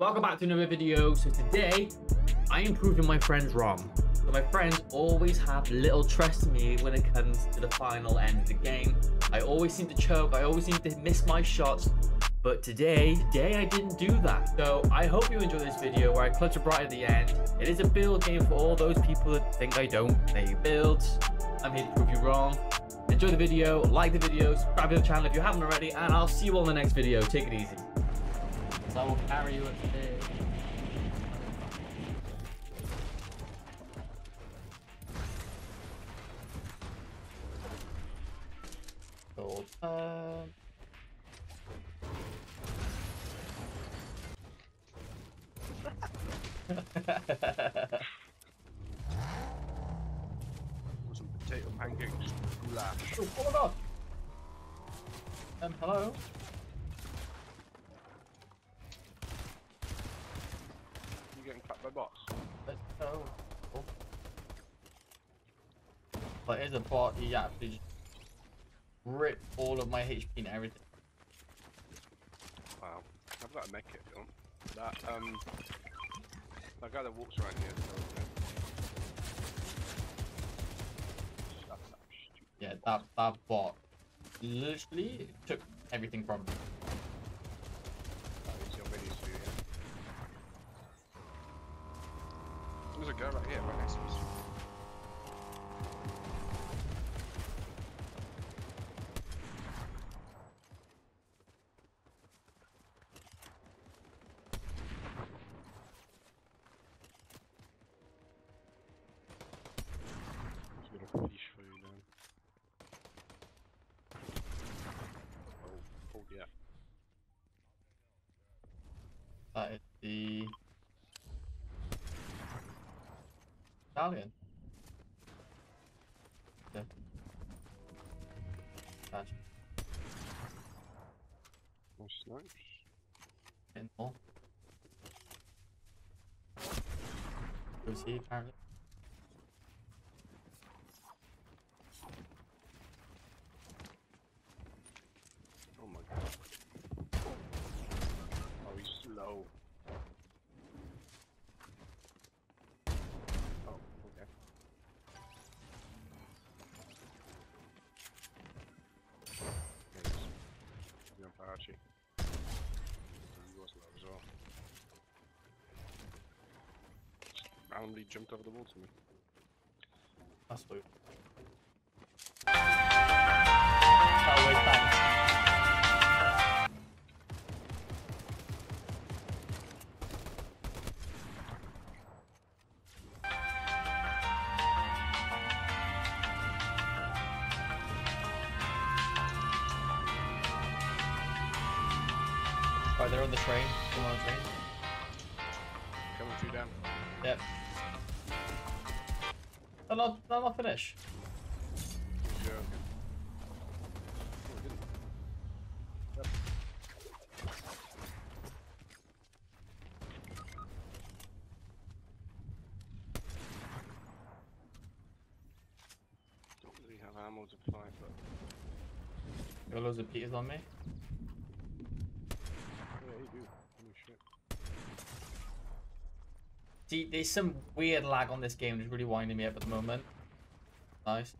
Welcome back to another video. So today, I am proving my friends wrong. So my friends always have little trust in me when it comes to the final end of the game. I always seem to choke, I always seem to miss my shots. But today, today I didn't do that. So I hope you enjoy this video where I clutch a bright at the end. It is a build game for all those people that think I don't play builds. I'm here to prove you wrong. Enjoy the video, like the video, subscribe to the channel if you haven't already, and I'll see you all in the next video. Take it easy. So I will carry you up today. Gold. Uh... some potato pancakes, goulash. oh, oh my god! Um, hello? By bots? Let's go. Oh. But as a bot, he actually just ripped all of my HP and everything. Wow. I've got a mech kit, Phil. That, um... That guy that walks around here, so, yeah. That. Yeah, that, that bot literally took everything from me. That is your minis for you, yeah? There's a guy right here, right next to us. A fish for you then. Oh, oh yeah. That is the Italian. Yeah. That's Nice snipes. getting more. Who's he apparently? Randomly jumped over the wall to me. That's weird. Oh. Right, they're on the train. They're on train. Coming through down. Yep. Not, they're not finished. He's joking. He didn't. Yep. Don't really have ammo to but Got loads of Peters on me. yeah, you do. Holy shit. See, there's some weird lag on this game that's really winding me up at the moment. Nice.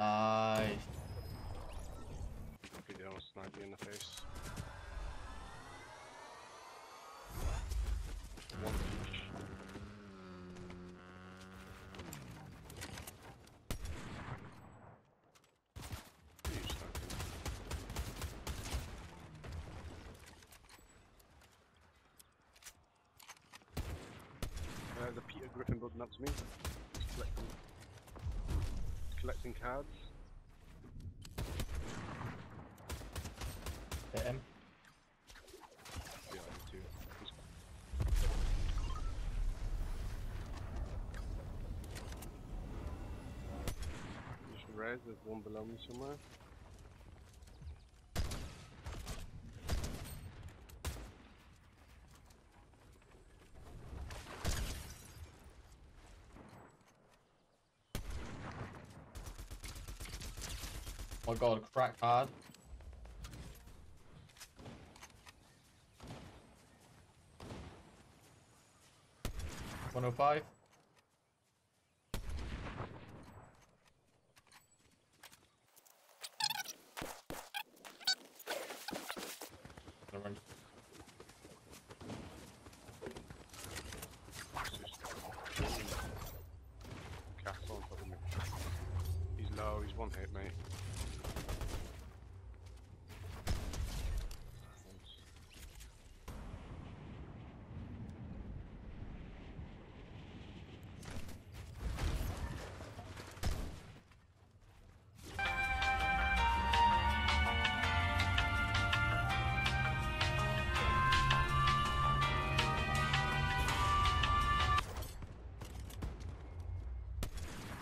Nice. They don't snipe you in the face. One each. You sniped him. Uh, the Building up to me. Collecting, collecting cards. Hit him. Yeah, me too. He's Just res, there's one below me somewhere. My god, crack hard. One oh five.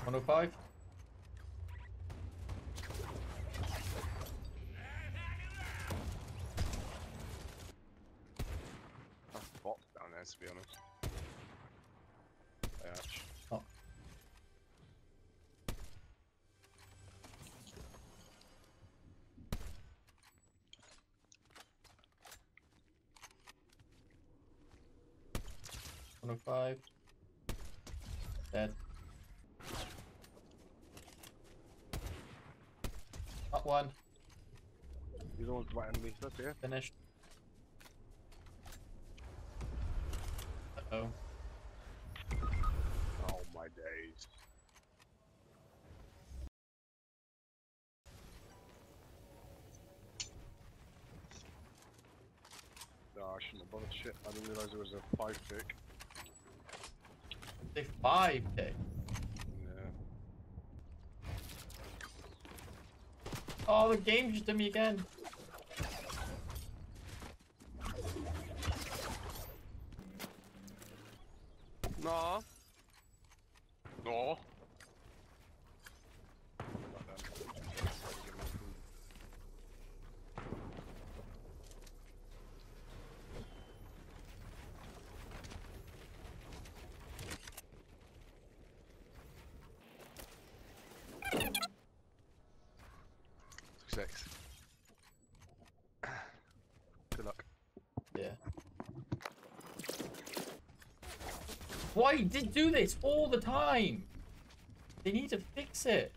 One oh five. That's bots down there, to be honest. Hey, Oh. One oh five. Dead. One. He's one's right underneath us here. Finished. Uh oh. Oh my days. Oh, I shouldn't have bothered shit. I didn't realise there was a five tick. Say five K. Yeah. Oh, the game just did me again. No. No. Like that. Give him food. Success. Good luck. Yeah. Why did do this all the time? They need to fix it.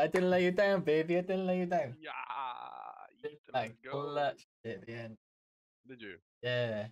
I didn't lay you down, baby. I didn't lay you down. Yeah. Like, Let's all that shit at the end. Did you? Yeah.